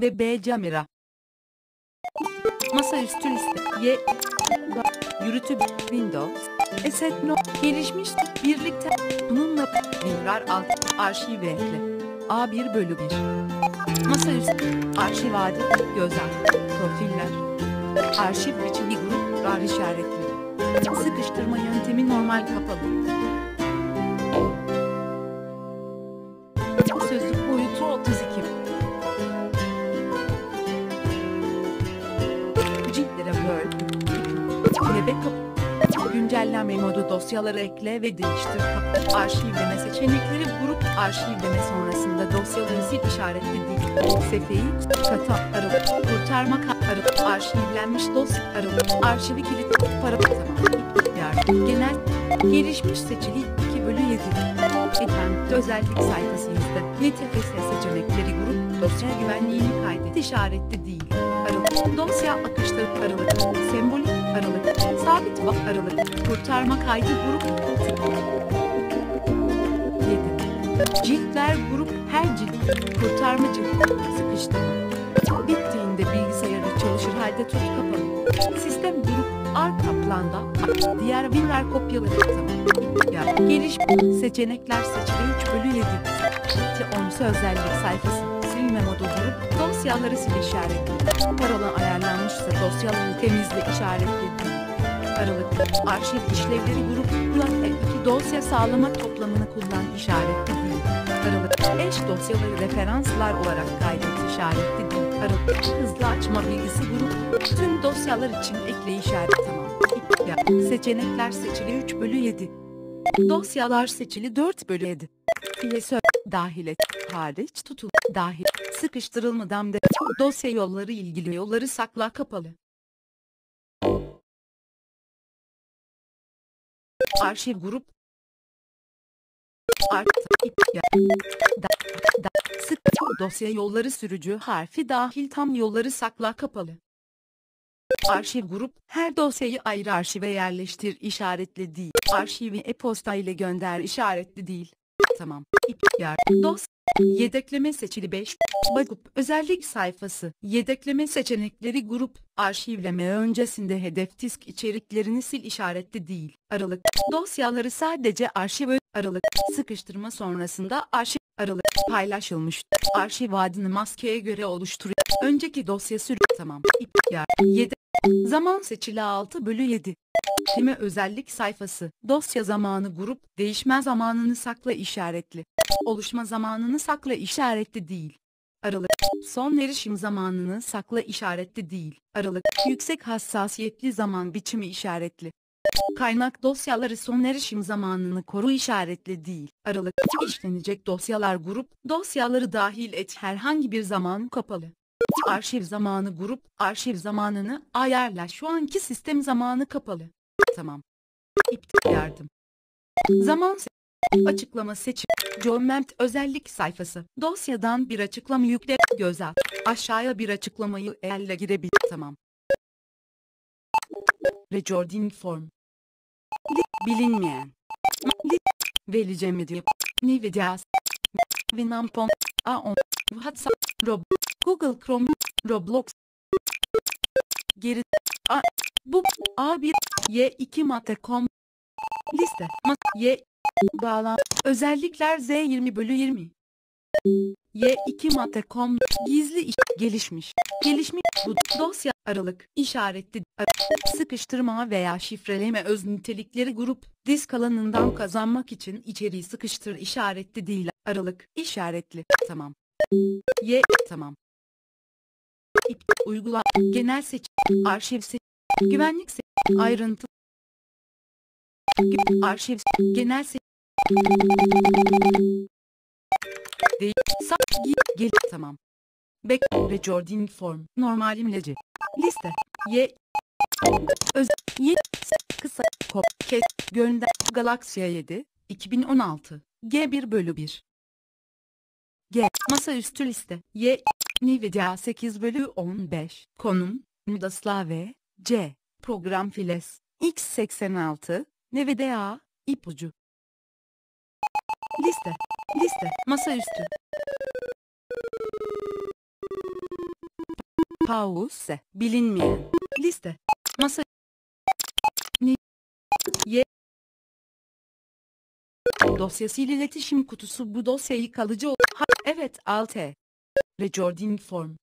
ve B. Camera. Masaüstü liste. Y. Yürütü Windows. Asset No. Gelişmiş. Birlikte. Bununla WinRAR alt. Arşiv ekle. A1 bölü 1. Masaüstü. Arşiv adı. Gözlem. Profiller. Arşiv biçimi grup. RAR işaretli. Sıkıştırma yöntemi normal kapalı. Kapı. Güncelleme modu dosyaları ekle ve değiştir. Arşivleme seçenekleri grup arşivleme sonrasında dosyaları sil işaretli değil. Sefeyi, kata, aralık, kurtarma ka- aralık, arşivlenmiş dosya aralık, arşivi kilit, para yer, genel, gelişmiş seçili 2 bölü 7. Advanced özellik sayfası yüzde. YTFS seçenekleri grup, dosya güvenliğini kaydet işaretli değil. Aralık, dosya akışları aralık, sembolik aralık, sabit bak aralık, kurtarma kaydı grup, 7. Ciltler grup, her cilt, kurtarma cilt, sıkıştırma. Bittiğinde bilgisayarı çalışır halde tut kapalı. Sistem grup, arka planda, diğer WinRAR kopyaları. Ya, geliş, seçenekler seçili 3 bölü 7. T10 özellik sayfası, silme modu grup, dosyaları sil işaretli. Parola ayarlanmışsa dosyaları temizle işaretli. Aralık, arşiv işlevleri grup, ve iki dosya sağlama toplamını kullan işaretli değil. Aralık, eş dosyaları referanslar olarak kaydet işaretli değil. Aralık, hızlı açma bilgisi grup, tüm dosyalar için ekle işaret tamam. Ya, seçenekler seçili 3 bölü 7. Dosyalar seçili 4 bölü 7. Filesör dahil et, hariç tutul, dahil, sıkıştırılmadan da dosya yolları ilgili yolları sakla kapalı. Arşiv grup Art, ip, ya, da, da, sık, dosya yolları sürücü harfi dahil tam yolları sakla kapalı. Arşiv grup, her dosyayı ayrı arşive yerleştir işaretli değil. Arşivi e-posta ile gönder işaretli değil. Tamam. İp, yer, dos, yedekleme seçili 5. Bakıp özellik sayfası, yedekleme seçenekleri grup, arşivleme öncesinde hedef disk içeriklerini sil işaretli değil. Aralık, dosyaları sadece arşiv aralık, sıkıştırma sonrasında arşiv aralık paylaşılmış. Arşiv adını maskeye göre oluştur. Önceki dosya sürü tamam. İp, yer, yedek, zaman seçili 6 bölü 7. Time özellik sayfası, dosya zamanı grup, değişme zamanını sakla işaretli. Oluşma zamanını sakla işaretli değil. Aralık, son erişim zamanını sakla işaretli değil. Aralık, yüksek hassasiyetli zaman biçimi işaretli. Kaynak dosyaları son erişim zamanını koru işaretli değil. Aralık, işlenecek dosyalar grup, dosyaları dahil et herhangi bir zaman kapalı. Arşiv zamanı grup, arşiv zamanını ayarla şu anki sistem zamanı kapalı. Tamam. İptal yardım. Zaman se- açıklama seçim. Comment özellik sayfası. Dosyadan bir açıklama yükle. Göz at. Aşağıya bir açıklamayı elle girebil. Tamam. Recording form. Li- bilinmeyen. Li- Velice medya. Nvidias. Winampon. A10. WhatsApp. Rob. Google Chrome. Roblox. Geri. A. Bu. A1. Y2 Mate.com. Liste. Ma Y. Bağlan. Özellikler Z20 bölü 20. Y2 Mate.com. Gizli iş. Gelişmiş. Gelişmiş. Bu dosya aralık işaretli ar- sıkıştırma veya şifreleme öz nitelikleri grup disk alanından kazanmak için içeriği sıkıştır işaretli değil aralık işaretli tamam y tamam İp, uygula genel seç arşiv seç güvenlik seç ayrıntı. Arşiv genel seç. Değil sa gi gel tamam. Bek recording form normal imleci liste y öz y kısa kop kes gönder Galaxia 7 2016 G1 bölü 1 G masaüstü liste Y Nvidia 8 bölü 15 konum Nudaslave C program files X86 Nvidia ipucu liste liste masaüstü Pause. Bilinmeyen. Liste. Masa. Ni. Ye. Dosyasıyla iletişim kutusu bu dosyayı kalıcı ol. Ha, evet alt E. Recording form.